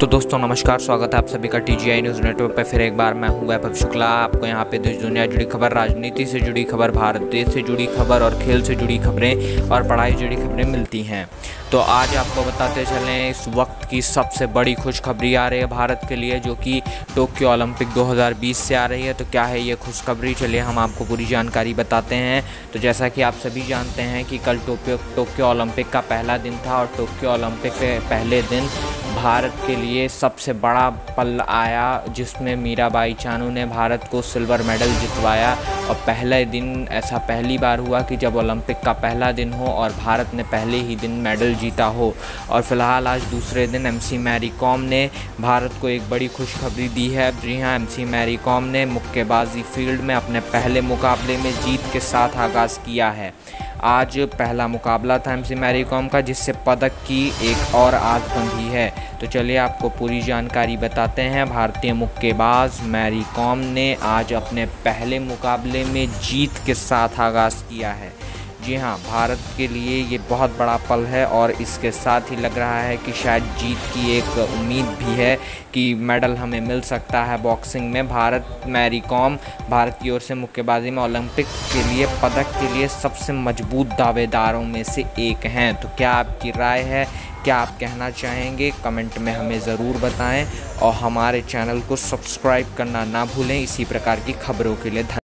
तो दोस्तों, नमस्कार, स्वागत है आप सभी का टी जी न्यूज़ नेटवर्क पर फिर एक बार मैं हूँ वैभव शुक्ला, आपको यहाँ पे देश, दुनिया जुड़ी खबर, राजनीति से जुड़ी खबर, भारत देश से जुड़ी खबर और खेल से जुड़ी खबरें और पढ़ाई से जुड़ी खबरें मिलती हैं। तो आज आपको बताते चलें, इस वक्त की सबसे बड़ी खुशखबरी आ रही है भारत के लिए, जो कि टोक्यो ओलंपिक 2020 से आ रही है। तो क्या है ये खुशखबरी? चलिए हम आपको पूरी जानकारी बताते हैं। तो जैसा कि आप सभी जानते हैं कि कल टोक्यो टोक्यो ओलंपिक का पहला दिन था और टोक्यो ओलंपिक के पहले दिन भारत के लिए सबसे बड़ा पल आया, जिसमें मीराबाई चानू ने भारत को सिल्वर मेडल जितवाया। और पहले दिन ऐसा पहली बार हुआ कि जब ओलंपिक का पहला दिन हो और भारत ने पहले ही दिन मेडल जीता हो। और फ़िलहाल आज दूसरे दिन एमसी मैरी कॉम ने भारत को एक बड़ी खुशखबरी दी है। जी हाँ एमसी मैरी कॉम ने मुक्केबाजी फ़ील्ड में अपने पहले मुकाबले में जीत के साथ आगाज़ किया है। आज पहला मुकाबला था एमसी मैरी कॉम का, जिससे पदक की एक और आस बंधी है। तो चलिए आपको पूरी जानकारी बताते हैं। भारतीय मुक्केबाज मैरी कॉम ने आज अपने पहले मुकाबले में जीत के साथ आगाज़ किया है। जी हाँ भारत के लिए ये बहुत बड़ा पल है और इसके साथ ही लग रहा है कि शायद जीत की एक उम्मीद भी है कि मेडल हमें मिल सकता है बॉक्सिंग में। भारत मैरी कॉम भारत की ओर से मुक्केबाजी में ओलंपिक के लिए, पदक के लिए सबसे मज़बूत दावेदारों में से एक हैं। तो क्या आपकी राय है? क्या आप कहना चाहेंगे? कमेंट में हमें ज़रूर बताएँ और हमारे चैनल को सब्सक्राइब करना ना भूलें। इसी प्रकार की खबरों के लिए